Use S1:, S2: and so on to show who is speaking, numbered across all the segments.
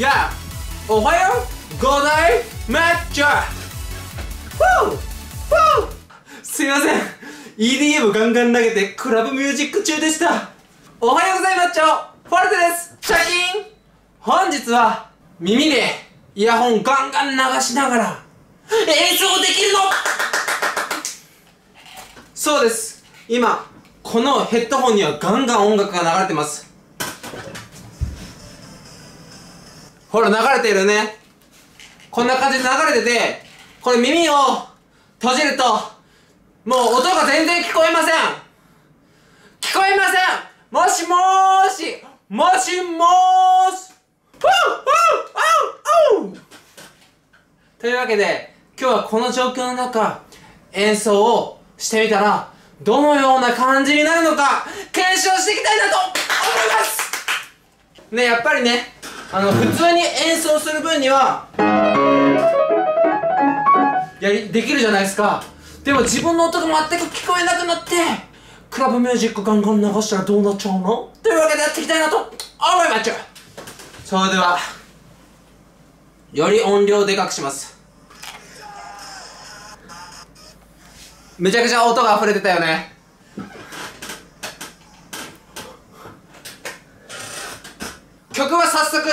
S1: やおはようございまっちゃふうふうすいません。EDM ガンガン投げてクラブミュージック中でした。おはようございまっちゃフォルテです。シャキン。本日は耳でイヤホンガンガン流しながら演奏できるのそうです。今このヘッドホンにはガンガン音楽が流れてます。ほら流れてるね。こんな感じで流れててこれ耳を閉じるともう音が全然聞こえません。聞こえません。もしもーしもしもーし。というわけで今日はこの状況の中演奏をしてみたらどのような感じになるのか検証していきたいなと思います。ねやっぱりねあの普通に演奏する分にはやりできるじゃないですか。でも自分の音が全く聞こえなくなってクラブミュージックガンガン流したらどうなっちゃうの？というわけでやっていきたいなと思いますそれではより音量でかくします。めちゃくちゃ音が溢れてたよね。曲は早速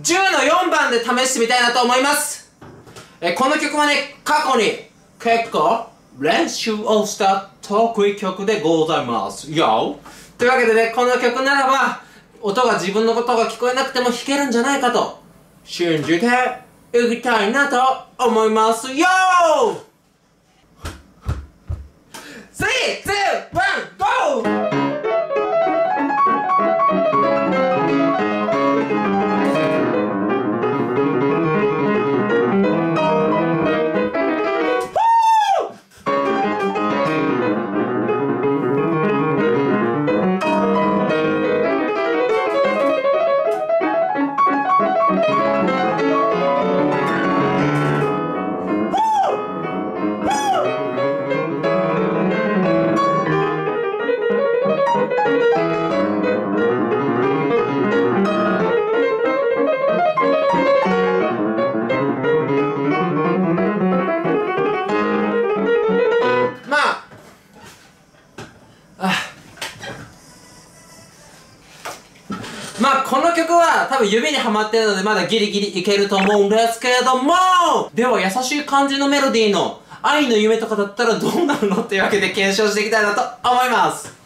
S1: 10の4番で試してみたいなと思いますえこの曲はね過去に結構練習をした得意曲でございますよというわけでねこの曲ならば音が自分のことが聞こえなくても弾けるんじゃないかと信じていきたいなと思いますよ !3、2、1、GO! 分指にはまってるのでまだギリギリいけると思うんですけれども。では優しい感じのメロディーの愛の夢とかだったらどうなるの？っていうわけで検証していきたいなと思います。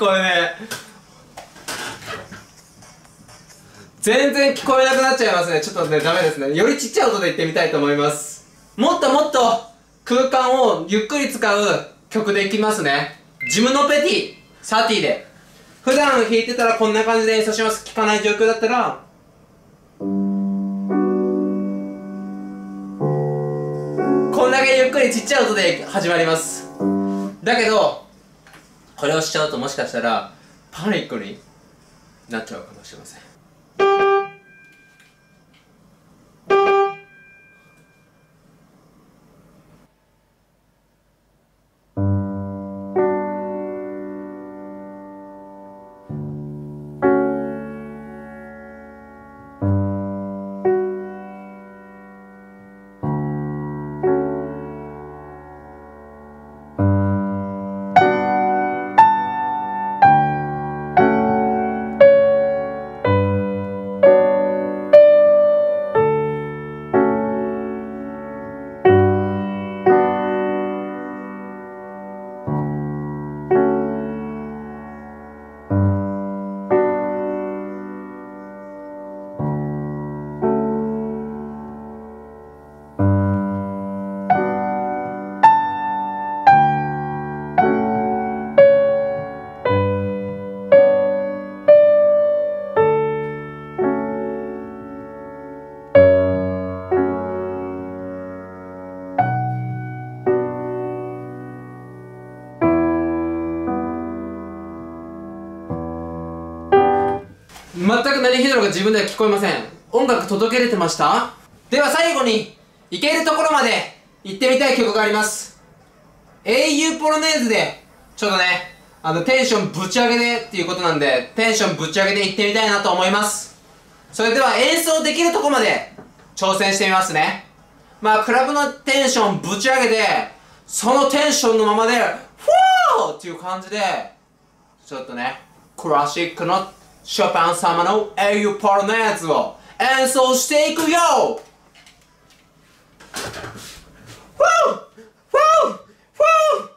S1: こえね。全然聞こえなくなっちゃいますね。ちょっとねダメですね。よりちっちゃい音で言ってみたいと思います。もっともっと空間をゆっくり使う曲でいきますね。ジムノペティ。サティで。普段弾いてたらこんな感じで演奏します。聴かない状況だったら。こんだけゆっくりちっちゃい音で始まります。だけどこれをしちゃうともしかしたらパニックになっちゃうかもしれません。全く何ヒドロが自分では聞こえません。音楽届けれてました？では最後に行けるところまで行ってみたい曲があります。英雄ポロネーズでちょっとねあのテンションぶち上げでっていうことなんでテンションぶち上げで行ってみたいなと思います。それでは演奏できるとこまで挑戦してみますね。まあクラブのテンションぶち上げてそのテンションのままでフォー!っていう感じでちょっとねクラシックのショパン様の英雄ポロネーズを演奏していくよ!フォー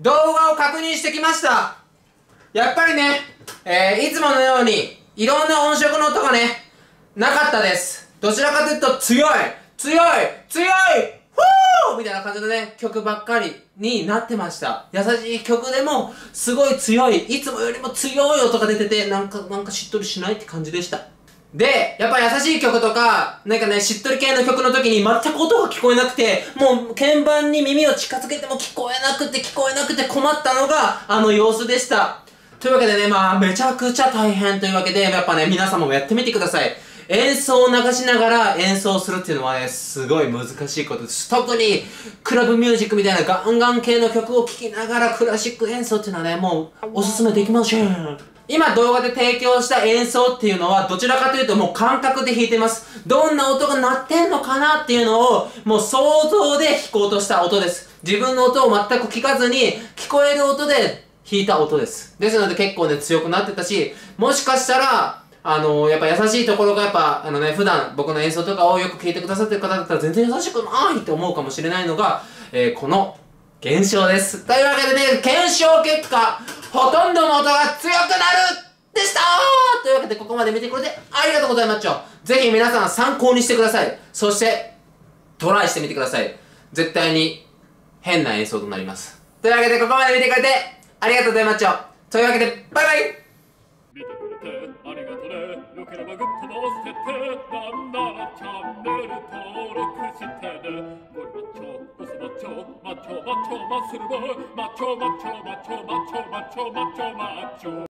S1: 動画を確認してきました。やっぱりね、えー、いつものようにいろんな音色の音がねなかったです。どちらかというと強い。強い強いフー!みたいな感じのね曲ばっかりになってました。優しい曲でもすごい強いいつもよりも強い音が出ててなんかなんかしっとりしないって感じでした。で、やっぱ優しい曲とか、なんかね、しっとり系の曲の時に全く音が聞こえなくて、もう鍵盤に耳を近づけても聞こえなくて聞こえなくて困ったのが、あの様子でした。というわけでね、まあ、めちゃくちゃ大変というわけで、やっぱね、皆様もやってみてください。演奏を流しながら演奏するっていうのはね、すごい難しいことです。特に、クラブミュージックみたいなガンガン系の曲を聴きながらクラシック演奏っていうのはね、もう、おすすめできません。今動画で提供した演奏っていうのはどちらかというともう感覚で弾いてます。どんな音が鳴ってんのかなっていうのをもう想像で弾こうとした音です。自分の音を全く聞かずに聞こえる音で弾いた音です。ですので結構ね強くなってたし、もしかしたらあのやっぱ優しいところがやっぱ、あのね、普段僕の演奏とかをよく聞いてくださってる方だったら全然優しくないって思うかもしれないのが、えーこの現象です。というわけでね、検証結果、ほとんどの音が強くなるでしたというわけでここまで見てくれてありがとうございますぜひ皆さん参考にしてください。そして、トライしてみてください。絶対に変な演奏となります。というわけでここまで見てくれてありがとうございますというわけで、バイバイ
S2: よければグッとも押しててなんならチャンネル登録してね。ゴリマッチョボスマッチョマッチョマッチョマッスルボーイ。マッチョマッチョマッチョマッチョマッチョマッチョマッチョ。